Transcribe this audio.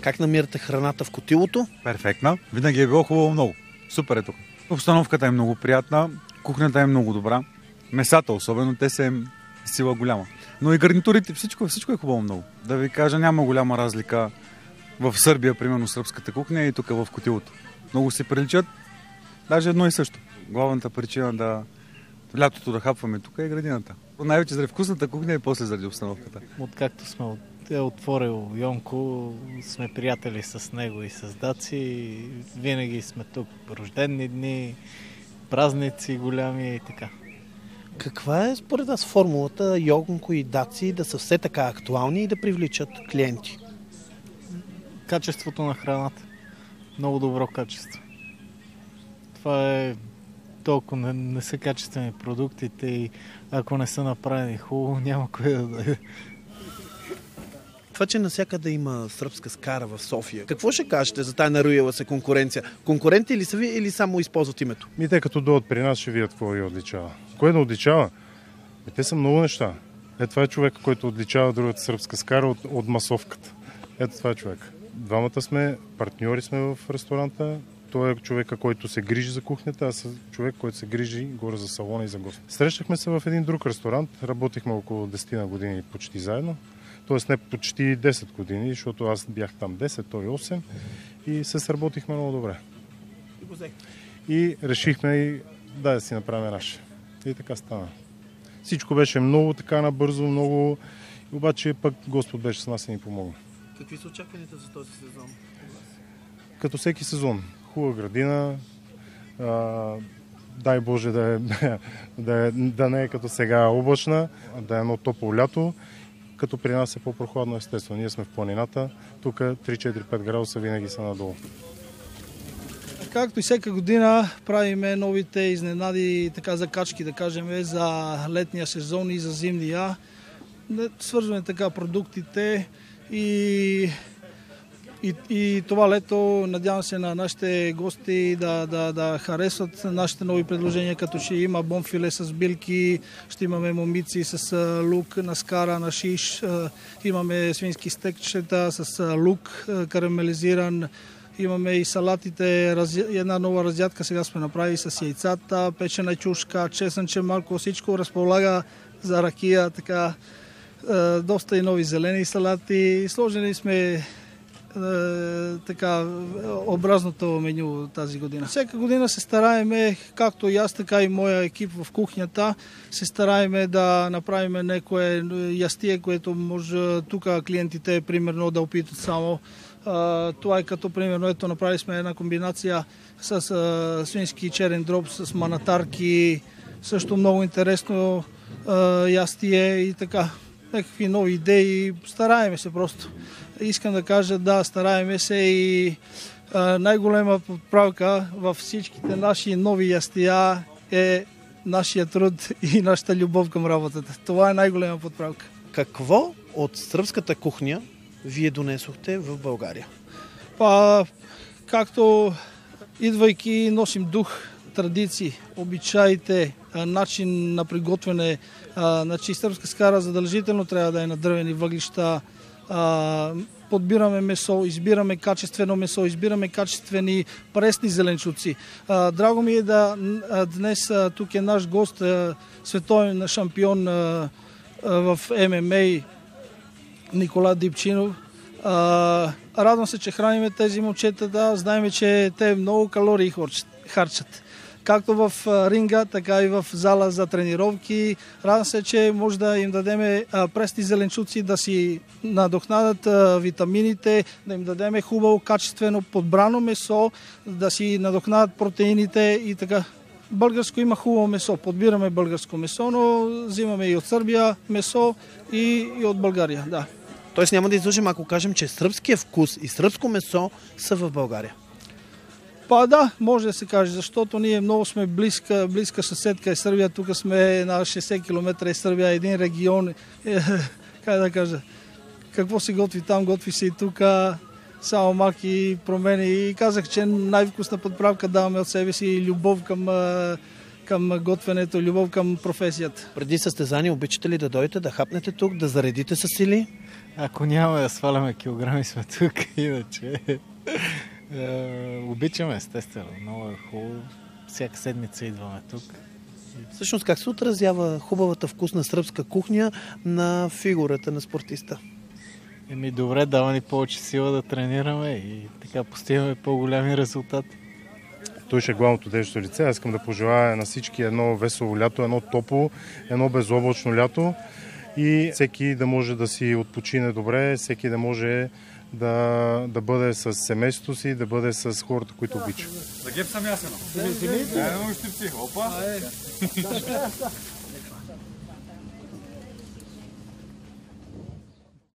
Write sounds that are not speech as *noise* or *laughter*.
Как намирате храната в котилото? Перфектна. Винаги е било хубаво много. Супер е тук. Обстановката е много приятна, кухнята е много добра. Месата особено, те са сила голяма. Но и гарнитурите, всичко, всичко е хубаво много. Да ви кажа, няма голяма разлика в Сърбия, примерно сръбската кухня и тук в котилото. Много се приличат, даже едно и също. Главната причина да лятото да хапваме тук е градината. Най-вече заради вкусната кухня и после заради обстановката. Откакто сме е отворил Йонко, сме приятели с него и с Даци. Винаги сме тук рождени дни, празници голями и така. Каква е според вас формулата Йонко и Даци да са все така актуални и да привличат клиенти? Качеството на храната. Много добро качество. Това е толкова не, не са качествени продуктите и ако не са направени хубаво, няма кой да даде. Това, че насякъде има сръбска скара в София, какво ще кажете за тази наруила се конкуренция? Конкуренти ли са ви или само използват името? Ми те като дойдат при нас ще видят какво ги отличава. Кое да отличава? Ми, те са много неща. Е, това е човек, който отличава другата сръбска скара от, от масовката. Ето това е човек. Двамата сме, партньори сме в ресторанта. Той е човека, който се грижи за кухнята, а съм човек, който се грижи горе за салона и за гост. Срещахме се в един друг ресторант, работихме около 10 на години почти заедно. Тоест не почти 10 години, защото аз бях там 10, той 8 и се сработихме много добре. И решихме и да, да си направим наше. И така стана. Всичко беше много така набързо, много... Обаче пък Господ беше с нас и ни помогна. Какви са очакванията за този сезон? Като всеки сезон. Хубава градина, а, дай Боже да, е, *laughs* да, е, да не е като сега облачна, да е едно топло лято, като при нас е по-прохладно естествено. Ние сме в планината, тук 3-4-5 градуса винаги са надолу. Както и всяка година правиме новите изненади, така закачки, да кажем, за летния сезон и за зимния. Свързваме така продуктите и и, и това лето надявам се на нашите гости да, да, да харесват нашите нови предложения, като ще има бомфиле с билки, ще имаме момици с лук на скара, на шиш, имаме свински стекчета с лук карамелизиран, имаме и салатите, една нова разядка сега сме направили с яйцата, печена чушка, чесънче, малко всичко разполага за ракия, така доста и нови зелени салати. Сложили сме така, образното меню тази година. Всяка година се стараеме, както и аз, така и моя екип в кухнята, се стараеме да направим някое ястие, което може тук клиентите примерно да опитат само. Това е като примерно, ето направили сме една комбинация с свински черен дроб, с манатарки, също много интересно ястие и така. Някакви нови идеи, стараеме се просто искам да кажа, да, стараеме се и най-голема подправка във всичките наши нови ястия е нашия труд и нашата любов към работата. Това е най-голема подправка. Какво от сръбската кухня вие донесохте в България? Па, както идвайки носим дух, традиции, обичаите, начин на приготвяне. Значи сръбска скара задължително трябва да е на дървени въглища, подбираме месо, избираме качествено месо, избираме качествени пресни зеленчуци. Драго ми е да днес тук е наш гост, световен шампион в ММА Никола Дипчинов. Радвам се, че храниме тези момчета, да, знаем, че те много калории харчат както в ринга, така и в зала за тренировки. Радвам се, че може да им дадем прести зеленчуци да си надохнадат витамините, да им дадем хубаво, качествено подбрано месо, да си надохнадат протеините и така. Българско има хубаво месо. Подбираме българско месо, но взимаме и от Сърбия месо и, и от България. Да. Тоест няма да излъжим, ако кажем, че сръбския вкус и сръбско месо са в България. Па да, може да се каже, защото ние много сме близка, близка съседка е Сърбия. Тук сме на 60 км е Сърбия, един регион. Е, *laughs* как да кажа, какво се готви там, готви се и тук. Само малки промени. И казах, че най-вкусна подправка даваме от себе си и любов към, към готвенето, любов към професията. Преди състезание обичате ли да дойдете, да хапнете тук, да заредите с сили? Ако няма да сваляме килограми сме тук, *laughs* иначе е, обичаме естествено. Много е хубаво. Всяка седмица идваме тук. Всъщност как се отразява хубавата вкусна сръбска кухня на фигурата на спортиста? Еми добре, дава ни повече сила да тренираме и така постигаме по-голями резултати. Той ще е главното действащо лице. Аз искам да пожелая на всички едно весело лято, едно топло, едно безоблачно лято и всеки да може да си отпочине добре, всеки да може да, да бъде с семейството си, да бъде с хората, които обича. Да геп съм много щипци. Опа. *laughs*